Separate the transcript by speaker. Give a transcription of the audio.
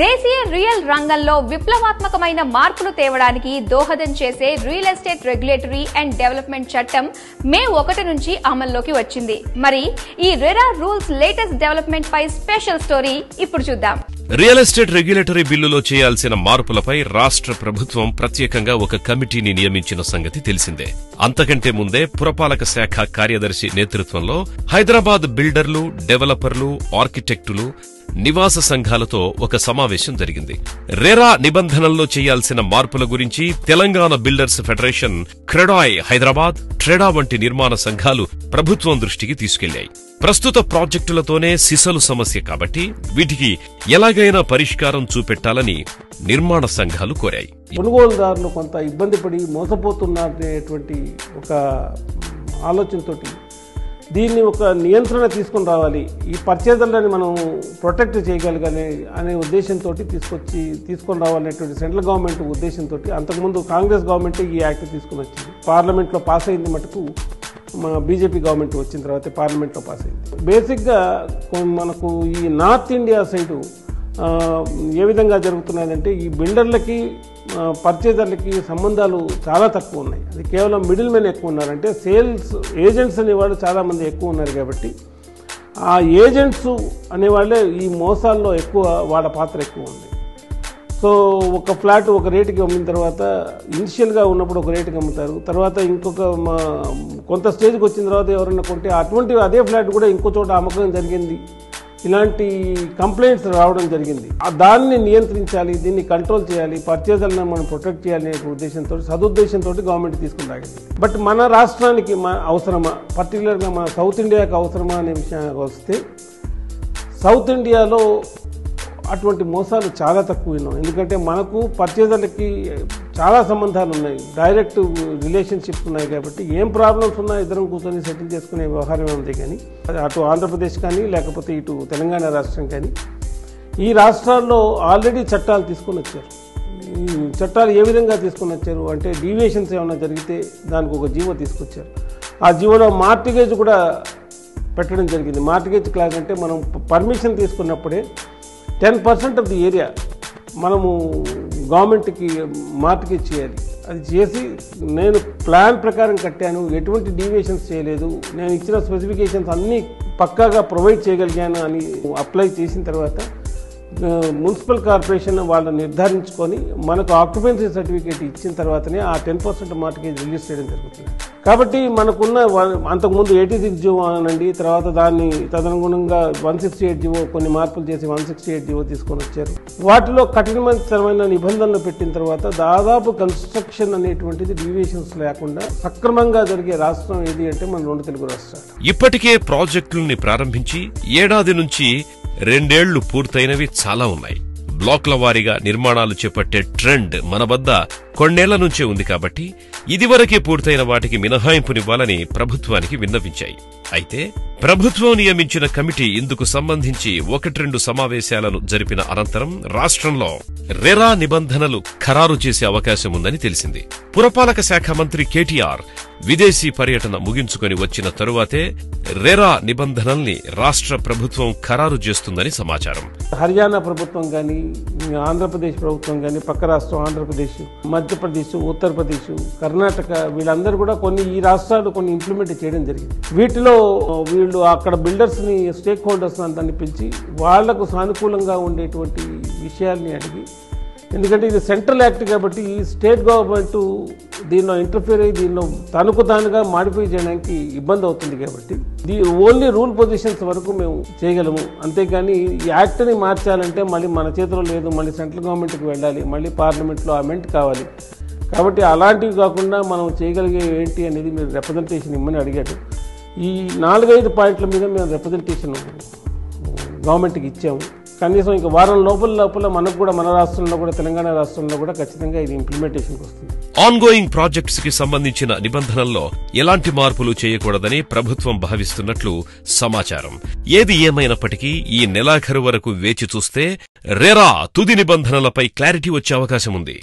Speaker 1: దేశీయ రియల్ రంగంలో విప్లవాత్మకమైన మార్పులు తేవడానికి దోహదం చేసే real estate regulatory and development చట్టం మే ఒకటి నుంచి అమల్లోకి వచ్చింది. మరి ఈ రెరా రూల్స్ లేటెస్ట్ డెవలప్మెంట్ పై స్పెషల్ స్టోరీ ఇప్పుడు చూద్దాం.
Speaker 2: రియల్ ఎస్టేట్ రెగ్యులేటరీ బిల్లులో చేయాల్సిన మార్పులపై రాష్ట్ర ప్రభుత్వం ప్రత్యేకంగా ఒక కమిటీని నియమించిన సంగతి తెలిసిందే. అంతకంటే ముందే పురపాలక శాఖ కార్యదర్శి నేతృత్వంలో హైదరాబాద్ బిల్డర్లు డెవలపర్లు ఆర్కిటెక్టులు నివాస సంఘాలతో ఒక సమావేశం జరిగింది. రెరా నిబంధనల్లో చేయాల్సిన మార్పుల గురించి Telangana builders federation CREDAI Hyderabad TREDA వంటి నిర్మాణ సంఘాలు ప్రభుత్వం దృష్టికి తీసుకెళ్ళాయి. ప్రస్తుత ప్రాజెక్టులతోనే సిసలు సమస్య కాబట్టి వీటికి ఎలాగైనా పరిష్కారం చూపెట్టాలని నిర్మాణ సంఘాలు కోరాయి.
Speaker 3: కొనుగోలుదారులు కొంత ఇబ్బంది పడి మోసపోతున్నారనేటువంటి ఒక ఆలోచనతోటి దీన్ని ఒక నియంత్రణ తీసుకొని రావాలి. ఈ పర్చేదర్లని మనం ప్రొటెక్ట్ చేయగలగాలి అనే ఉద్దేశంతో తీసుకొచ్చి తీసుకొని రావాలనేటువంటి సెంట్రల్ గవర్నమెంట్ ఉద్దేశంతో అంతకుముందు కాంగ్రెస్ గవర్నమెంట్ ఈ యాక్ట్ తీసుకొని వచ్చింది. పార్లమెంట్లో పాస్ అయింది మటుకు మా బీజేపీ గవర్నమెంట్ వచ్చిన తర్వాత పార్లమెంట్లో పాస్ అయింది. బేసిక్గా మనకు ఈ నార్త్ ఇండియా సైడు ఏ విధంగా జరుగుతున్నదంటే ఈ బిల్డర్లకి పర్చేజర్లకి సంబంధాలు చాలా తక్కువ ఉన్నాయి. అది కేవలం మిడిల్ మెన్ ఎక్కువ ఉన్నారంటే సేల్స్ ఏజెంట్స్ అనేవాళ్ళు చాలామంది ఎక్కువ ఉన్నారు కాబట్టి ఆ ఏజెంట్స్ అనేవాళ్ళే ఈ మోసాల్లో ఎక్కువ వాళ్ళ పాత్ర ఎక్కువ ఉంది. సో ఒక ఫ్లాట్ ఒక రేటుకి అమ్మిన తర్వాత ఇనిషియల్గా ఉన్నప్పుడు ఒక రేటుకి అమ్ముతారు. తర్వాత ఇంకొక మా కొంత స్టేజ్కి వచ్చిన తర్వాత ఎవరైనా కొంటే అటువంటి అదే ఫ్లాట్ కూడా ఇంకో చోట అమ్మకం జరిగింది. ఇలాంటి కంప్లైంట్స్ రావడం జరిగింది. ఆ దాన్ని నియంత్రించాలి దీన్ని కంట్రోల్ చేయాలి పర్చేజర్లను మనం ప్రొటెక్ట్ చేయాలి అనే ఉద్దేశంతో సదుద్దేశంతో గవర్నమెంట్ తీసుకుని బట్ మన రాష్ట్రానికి మన అవసరమా? పర్టికులర్గా మన సౌత్ ఇండియాకి అవసరమా అనే విషయానికి వస్తే సౌత్ ఇండియాలో అటువంటి మోసాలు చాలా తక్కువ ఎందుకంటే మనకు పర్చేజర్లకి చాలా సంబంధాలు ఉన్నాయి. డైరెక్ట్ రిలేషన్షిప్స్ ఉన్నాయి కాబట్టి ఏం ప్రాబ్లమ్స్ ఉన్నా ఇద్దరం కూర్చొని సెటిల్ చేసుకునే వ్యవహారం ఉంది కానీ అది అటు ఆంధ్రప్రదేశ్ కానీ లేకపోతే ఇటు తెలంగాణ రాష్ట్రం కానీ ఈ రాష్ట్రాల్లో ఆల్రెడీ చట్టాలు తీసుకొని వచ్చారు. ఈ చట్టాలు ఏ విధంగా తీసుకొని వచ్చారు అంటే డీవియేషన్స్ ఏమైనా జరిగితే దానికి ఒక జీవో తీసుకొచ్చారు. ఆ జీవోలో మార్టిగేజ్ కూడా పెట్టడం జరిగింది. మార్టిగేజ్ క్లాస్ అంటే మనం పర్మిషన్ తీసుకున్నప్పుడే ten percent of the area మనము గవర్నమెంట్కి మార్టిగేజ్ చేయాలి అది చేసి నేను ప్లాన్ ప్రకారం కట్టాను. ఎటువంటి డీవియేషన్స్ చేయలేదు. నేను ఇచ్చిన స్పెసిఫికేషన్స్ అన్నీ పక్కాగా ప్రొవైడ్ చేయగలిగాను అని అప్లై చేసిన తర్వాత మున్సిపల్ కార్పొరేషన్ వాళ్ళు నిర్ధారించుకొని మనకు ఆక్యుపెన్సీ సర్టిఫికేట్ ఇచ్చిన తర్వాతనే ఆ టెన్ పర్సెంట్ మార్టిగేజ్ రిలీజ్ చేయడం జరుగుతుంది. కాబట్టి మనకున్న అంతకుముందు ఎయిటీ సిక్స్ జీవో అనండి తర్వాత దాన్ని తదనుగుణంగా వన్ సిక్స్టీ ఎయిట్ జీవో కొన్ని మార్పులు చేసి వన్ సిక్స్టీ ఎయిట్ జీవో తీసుకొని వచ్చారు. వాటిలో కఠినమైన నిబంధనలు పెట్టిన తర్వాత దాదాపు కన్స్ట్రక్షన్ అనేటువంటిది డీవియేషన్స్ లేకుండా సక్రమంగా జరిగే రాష్ట్రం ఏది అంటే మన రెండు తెలుగు రాష్ట్రాలు.
Speaker 2: ఇప్పటికే ప్రాజెక్టుల్ని ప్రారంభించి ఏడాది నుంచి రెండేళ్ళు పూర్తయినవి చాలా ఉన్నాయి. బ్లాక్ల వారీగా నిర్మాణాలు చేపట్టే ట్రెండ్ మన వద్ద కొన్నేళ్ళ నుంచే ఉంది కాబట్టి ఇదివరకే పూర్తయిన వాటికి మినహాయింపునివ్వాలని ప్రభుత్వానికి విన్నవించాయి. అయితే ప్రభుత్వం నియమించిన కమిటీ ఇందుకు సంబంధించి ఒకట్రెండు సమావేశాలను జరిపిన అనంతరం రాష్ట్రంలో రెరా నిబంధనలు ఖరారు చేసే అవకాశం ఉందని తెలిసింది. పురపాలక శాఖ మంత్రి కేటీఆర్ విదేశీ పర్యటన ముగించుకొని వచ్చిన తరువాతే రెరా నిబంధనల్ని రాష్ట్ర ప్రభుత్వం ఖరారు చేస్తుందని సమాచారం.
Speaker 3: హర్యానా ప్రభుత్వం కానీ ఆంధ్రప్రదేశ్ ప్రభుత్వం కానీ పక్క రాష్ట్రం ఆంధ్రప్రదేశ్ మధ్యప్రదేశ్ ఉత్తరప్రదేశ్ కర్ణాటక వీళ్ళందరూ కూడా కొన్ని ఈ రాష్ట్రాలు కొన్ని ఇంప్లిమెంట్ చేయడం జరిగింది. వీటిలో వీళ్ళు అక్కడ బిల్డర్స్ని స్టేక్ హోల్డర్స్ అందరినీ పిలిచి వాళ్ళకు సానుకూలంగా ఉండేటువంటి విషయాల్ని అడిగి ఎందుకంటే ఇది సెంట్రల్ యాక్ట్ కాబట్టి స్టేట్ గవర్నమెంట్ దీనిలో ఇంటర్ఫియర్ అయ్యి దీనిలో తనకు తానుగా మాడిఫై చేయడానికి ఇబ్బంది అవుతుంది కాబట్టి దీ ఓన్లీ రూల్ పొజిషన్స్ వరకు మేము చేయగలము. అంతేకాని ఈ యాక్ట్ని మార్చాలంటే మళ్ళీ మన చేతిలో లేదు మళ్ళీ సెంట్రల్ గవర్నమెంట్కి వెళ్ళాలి మళ్ళీ పార్లమెంట్లో అమెంట్ కావాలి. కాబట్టి అలాంటివి కాకుండా మనం చేయగలిగే ఏంటి అనేది మీరు రిప్రజెంటేషన్ ఇమ్మని అడిగాడు ఈ నాలుగైదు పాయింట్ల మీద మేము రిప్రజెంటేషన్ గవర్నమెంట్కి ఇచ్చాము. కనీసం ఇంకా వారం లోపల లోపల మనకు కూడా మన రాష్ట్రంలో కూడా తెలంగాణ రాష్ట్రంలో కూడా ఖచ్చితంగా ఇది ఇంప్లిమెంటేషన్కి వస్తుంది.
Speaker 2: ఆన్గోయింగ్ ప్రాజెక్ట్స్కి సంబంధించిన నిబంధనల్లో ఎలాంటి మార్పులు చేయకూడదని ప్రభుత్వం భావిస్తున్నట్లు సమాచారం. ఏది ఏమైనప్పటికీ ఈ నెలాఖరు వరకు వేచి చూస్తే రెరా తుది నిబంధనలపై క్లారిటీ వచ్చే అవకాశం ఉంది.